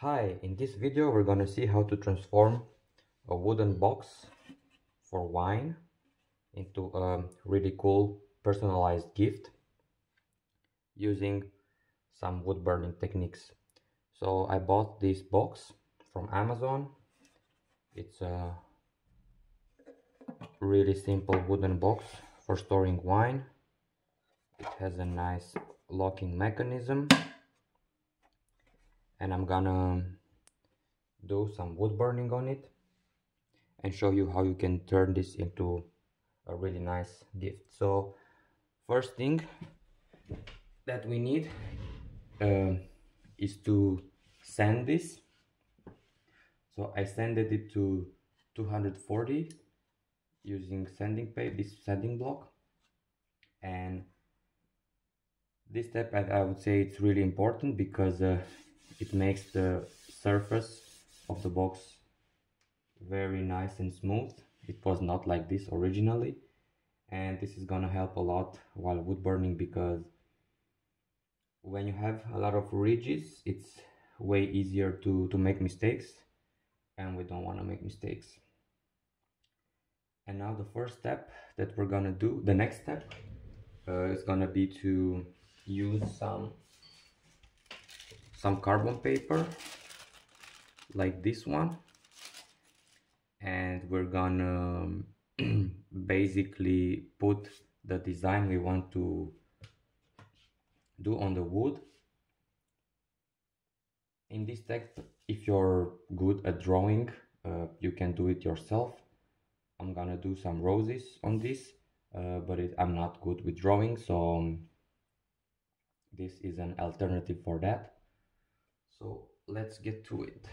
Hi, in this video we're gonna see how to transform a wooden box for wine into a really cool personalized gift using some wood burning techniques. So I bought this box from Amazon. It's a really simple wooden box for storing wine. It has a nice locking mechanism and I'm gonna do some wood burning on it and show you how you can turn this into a really nice gift. So first thing that we need uh, is to sand this. So I sanded it to 240 using sanding paper this sanding block. And this step I, I would say it's really important because uh, it makes the surface of the box very nice and smooth. It was not like this originally and this is gonna help a lot while wood burning because when you have a lot of ridges it's way easier to to make mistakes and we don't want to make mistakes. And now the first step that we're gonna do the next step uh, is gonna be to use some some carbon paper like this one. And we're gonna basically put the design we want to do on the wood. In this text if you're good at drawing uh, you can do it yourself. I'm gonna do some roses on this uh, but it, I'm not good with drawing so um, this is an alternative for that so let's get to it.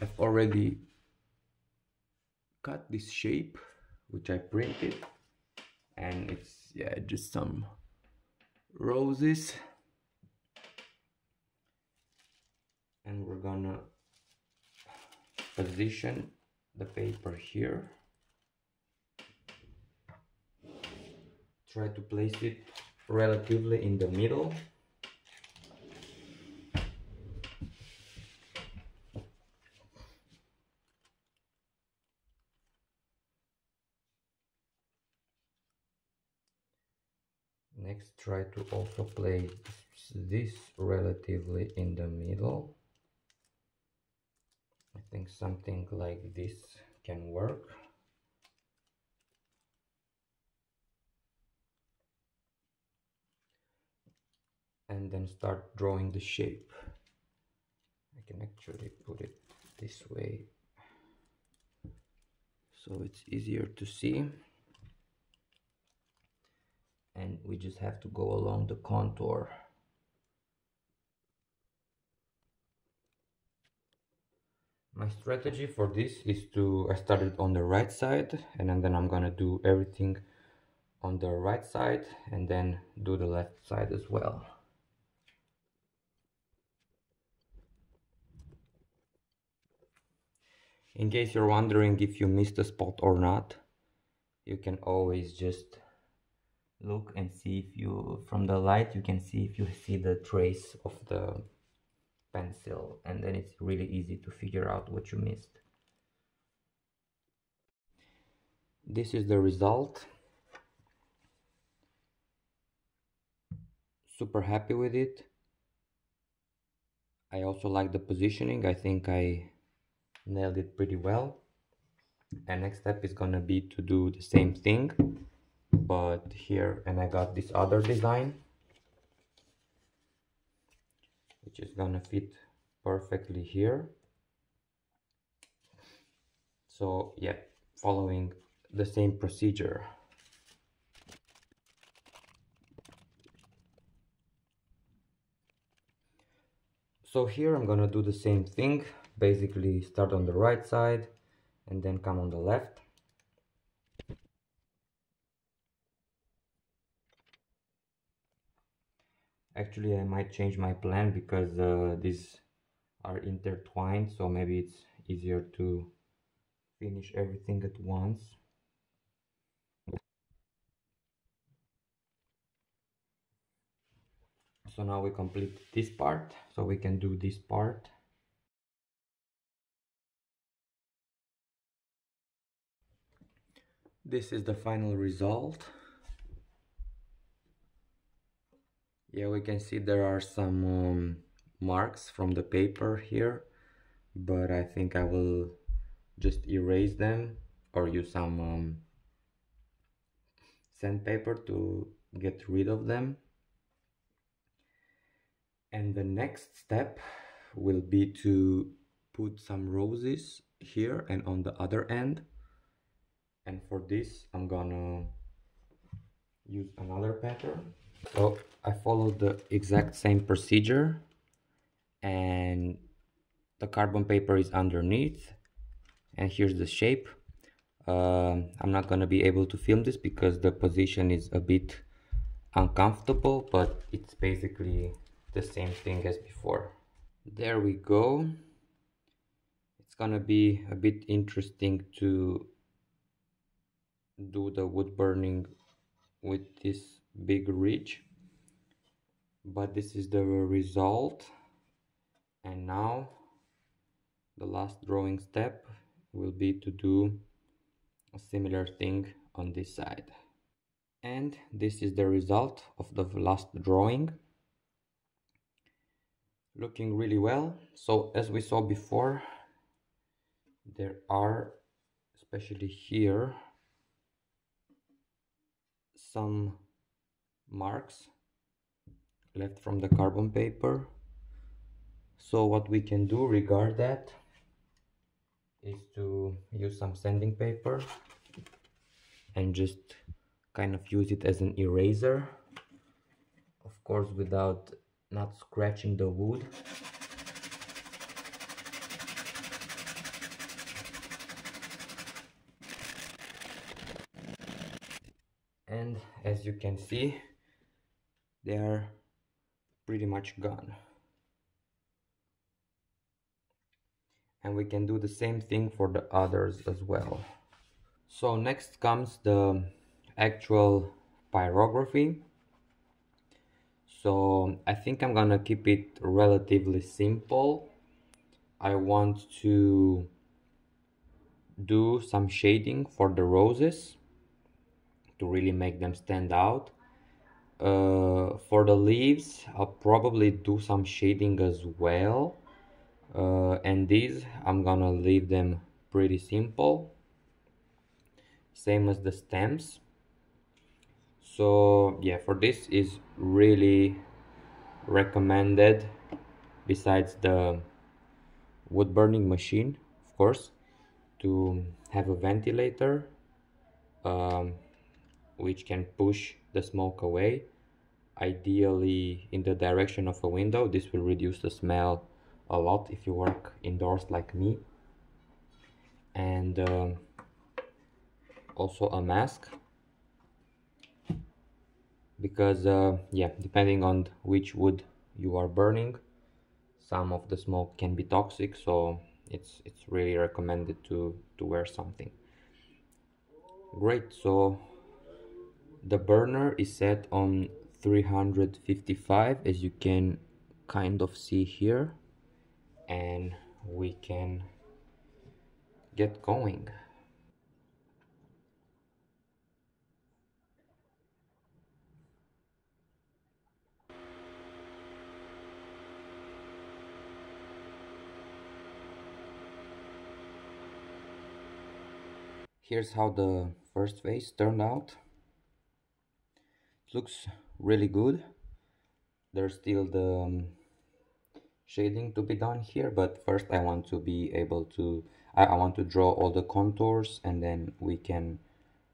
I've already cut this shape which I printed and it's yeah just some roses and we're gonna position the paper here try to place it relatively in the middle. Next try to also place this relatively in the middle. I think something like this can work and then start drawing the shape. I can actually put it this way so it's easier to see. And we just have to go along the contour. My strategy for this is to I started on the right side and then I'm gonna do everything on the right side and then do the left side as well in case you're wondering if you missed a spot or not you can always just look and see if you from the light you can see if you see the trace of the pencil and then it's really easy to figure out what you missed. This is the result. Super happy with it. I also like the positioning. I think I nailed it pretty well. And next step is gonna be to do the same thing but here and I got this other design which is gonna fit perfectly here. So yeah following the same procedure. So here I'm gonna do the same thing basically start on the right side and then come on the left. Actually I might change my plan because uh, these are intertwined so maybe it's easier to finish everything at once. So now we complete this part so we can do this part this is the final result. Yeah we can see there are some um, marks from the paper here but I think I will just erase them or use some um, sandpaper to get rid of them. And the next step will be to put some roses here and on the other end and for this I'm gonna use another pattern. So I followed the exact same procedure and the carbon paper is underneath and here's the shape. Um, I'm not gonna be able to film this because the position is a bit uncomfortable but it's basically the same thing as before. There we go. It's gonna be a bit interesting to do the wood burning with this big ridge. But this is the result. And now the last drawing step will be to do a similar thing on this side. And this is the result of the last drawing. Looking really well. So as we saw before there are especially here some marks left from the carbon paper. So what we can do regard that is to use some sanding paper and just kind of use it as an eraser. Of course without not scratching the wood and as you can see they are pretty much gone. And we can do the same thing for the others as well. So next comes the actual pyrography. So I think I'm gonna keep it relatively simple. I want to do some shading for the roses to really make them stand out. Uh, for the leaves I'll probably do some shading as well. Uh, and these I'm gonna leave them pretty simple. Same as the stems so yeah for this is really recommended besides the wood burning machine of course to have a ventilator. Um, which can push the smoke away. Ideally in the direction of a window this will reduce the smell a lot if you work indoors like me. And um, also a mask. Because uh, yeah depending on which wood you are burning some of the smoke can be toxic so it's it's really recommended to to wear something. Great so the burner is set on 355 as you can kind of see here. And we can get going. Here's how the first phase turned out looks really good. There's still the um, shading to be done here but first I want to be able to I, I want to draw all the contours and then we can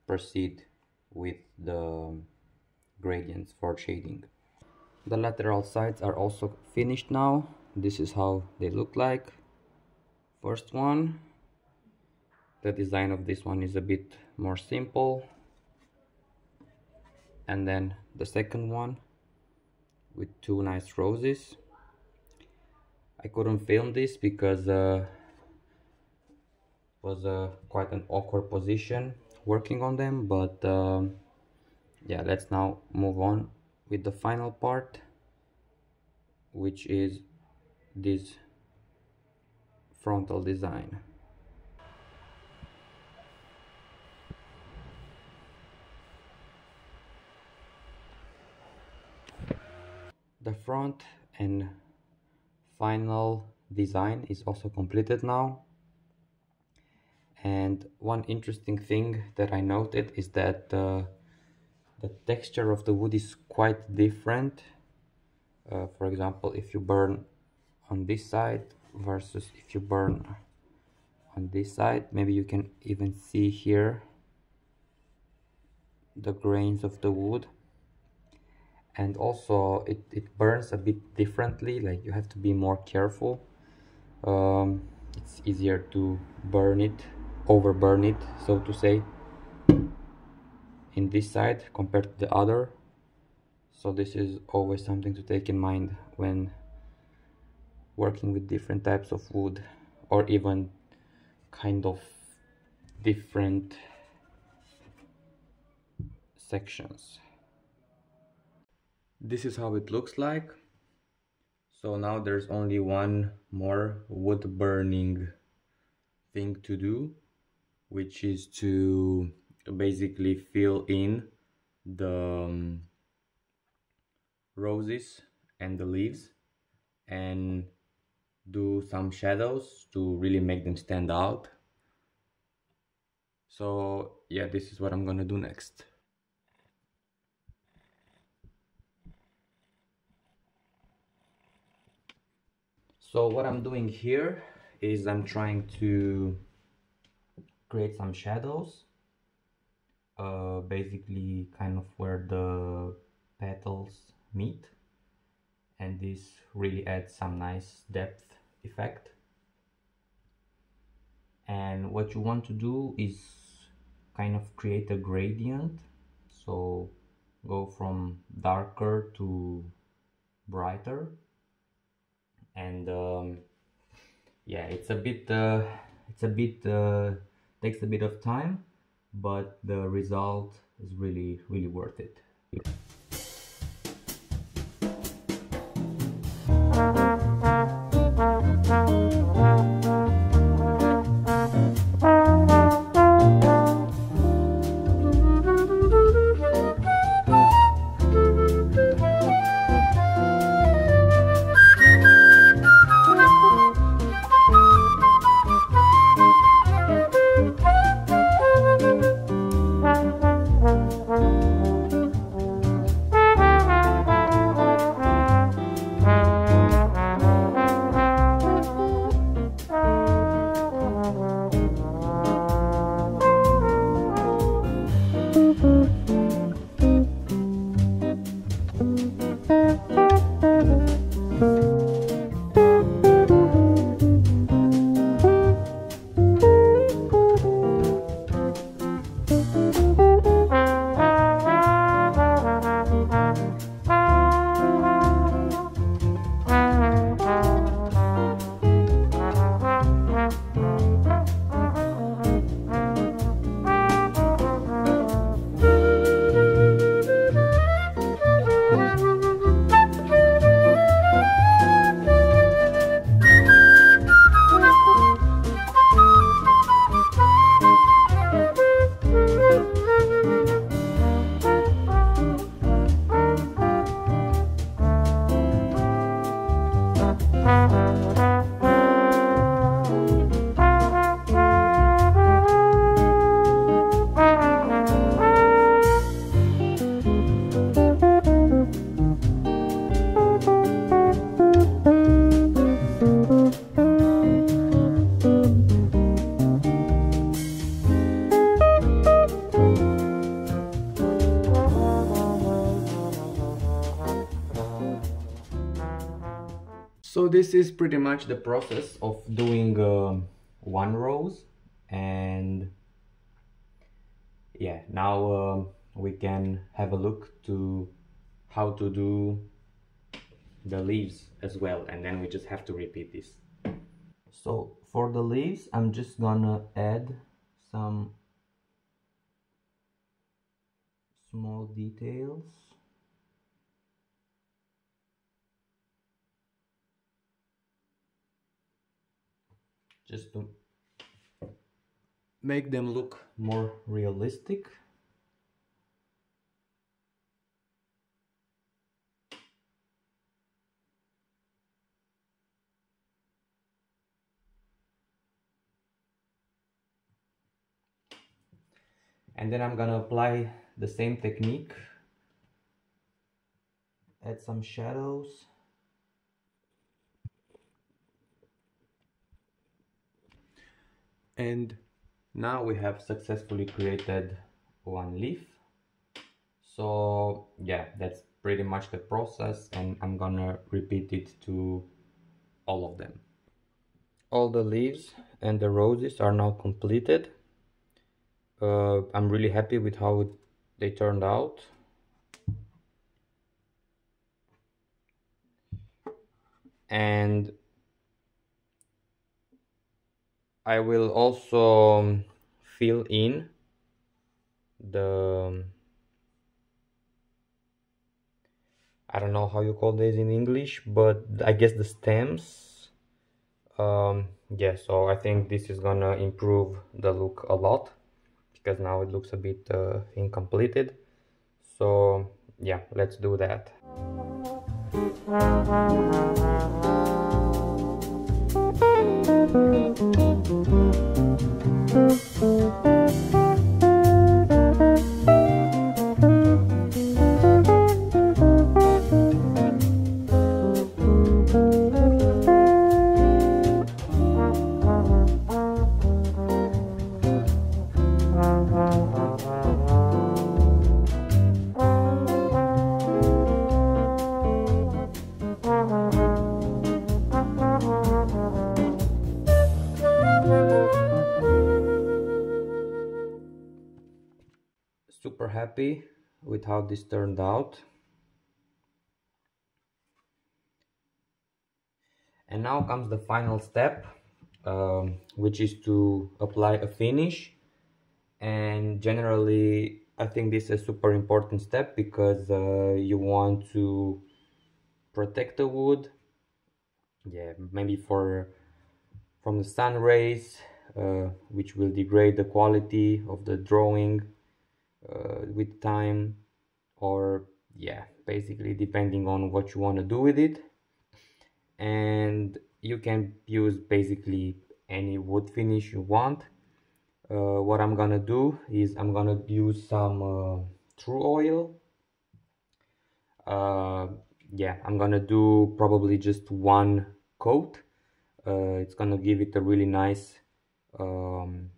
proceed with the gradients for shading. The lateral sides are also finished now. This is how they look like. First one the design of this one is a bit more simple and then the second one with two nice roses. I couldn't film this because uh, was uh, quite an awkward position working on them but uh, yeah let's now move on with the final part which is this frontal design the front and final design is also completed now. And one interesting thing that I noted is that uh, the texture of the wood is quite different. Uh, for example if you burn on this side versus if you burn on this side maybe you can even see here the grains of the wood and also it, it burns a bit differently like you have to be more careful. Um, it's easier to burn it over burn it so to say in this side compared to the other. So this is always something to take in mind when working with different types of wood or even kind of different sections this is how it looks like. So now there's only one more wood burning thing to do which is to basically fill in the um, roses and the leaves and do some shadows to really make them stand out. So yeah this is what I'm gonna do next so what I'm doing here is I'm trying to create some shadows uh, basically kind of where the petals meet. And this really adds some nice depth effect. And what you want to do is kind of create a gradient. So go from darker to brighter and um, yeah it's a bit uh, it's a bit uh, takes a bit of time but the result is really really worth it this is pretty much the process of doing uh, one rose and yeah now uh, we can have a look to how to do the leaves as well and then we just have to repeat this. So for the leaves I'm just gonna add some small details just to make them look more realistic. And then I'm gonna apply the same technique. Add some shadows and now we have successfully created one leaf. So yeah that's pretty much the process and I'm gonna repeat it to all of them. All the leaves and the roses are now completed. Uh, I'm really happy with how they turned out. And I will also um, fill in the um, I don't know how you call this in English but I guess the stems. Um, yeah so I think this is gonna improve the look a lot because now it looks a bit uh, incompleted. So yeah let's do that super how this turned out. And now comes the final step um, which is to apply a finish. And generally I think this is a super important step because uh, you want to protect the wood. Yeah maybe for from the sun rays uh, which will degrade the quality of the drawing uh, with time or yeah basically depending on what you want to do with it. And you can use basically any wood finish you want. Uh, what I'm gonna do is I'm gonna use some uh, Tru-Oil uh, yeah I'm gonna do probably just one coat. Uh, it's gonna give it a really nice um,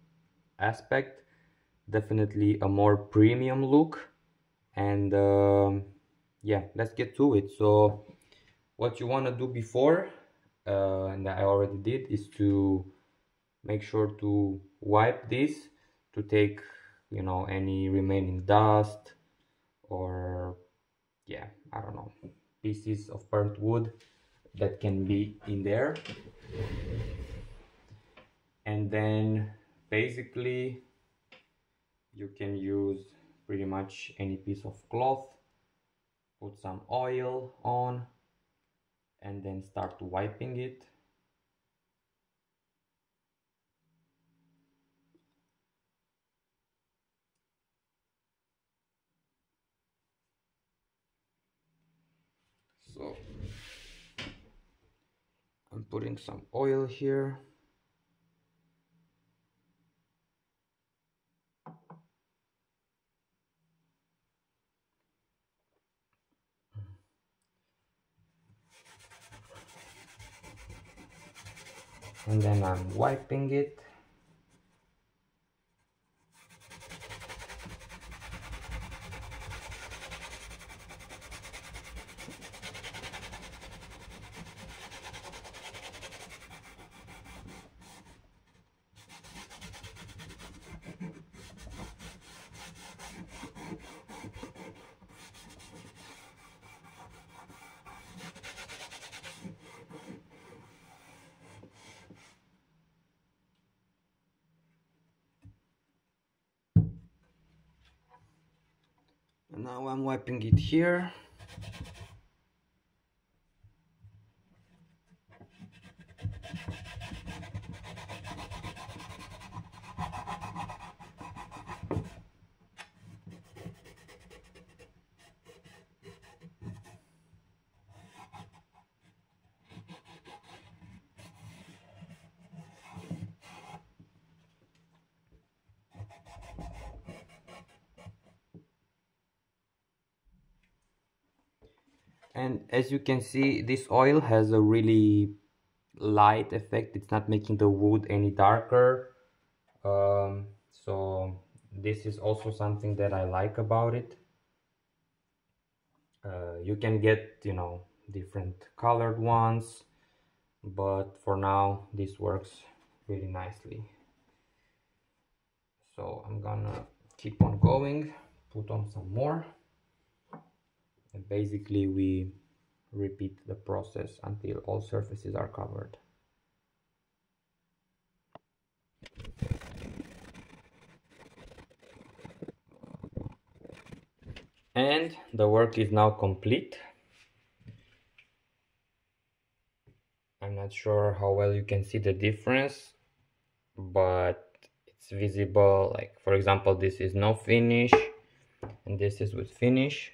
aspect. Definitely a more premium look and um, yeah let's get to it. So what you want to do before uh, and I already did is to make sure to wipe this to take you know any remaining dust or yeah I don't know pieces of burnt wood that can be in there. And then basically you can use pretty much any piece of cloth put some oil on and then start wiping it. So I'm putting some oil here and then I'm wiping it and now I'm wiping it here and as you can see this oil has a really light effect. It's not making the wood any darker. Um, so this is also something that I like about it. Uh, you can get you know different colored ones but for now this works really nicely. So I'm gonna keep on going put on some more and basically we repeat the process until all surfaces are covered. And the work is now complete. I'm not sure how well you can see the difference but it's visible like for example this is no finish and this is with finish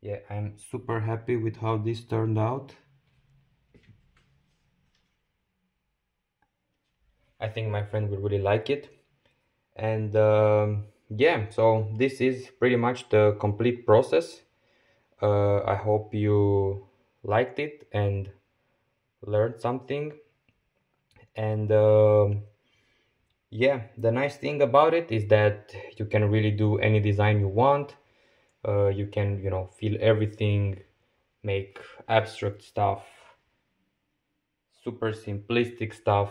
yeah I'm super happy with how this turned out. I think my friend will really like it. And um, yeah so this is pretty much the complete process. Uh, I hope you liked it and learned something. And uh, yeah the nice thing about it is that you can really do any design you want uh, you can you know feel everything make abstract stuff super simplistic stuff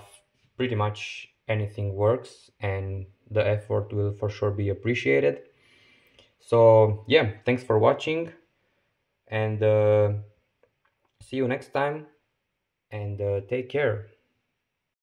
pretty much anything works and the effort will for sure be appreciated. So yeah thanks for watching and uh, see you next time and uh, take care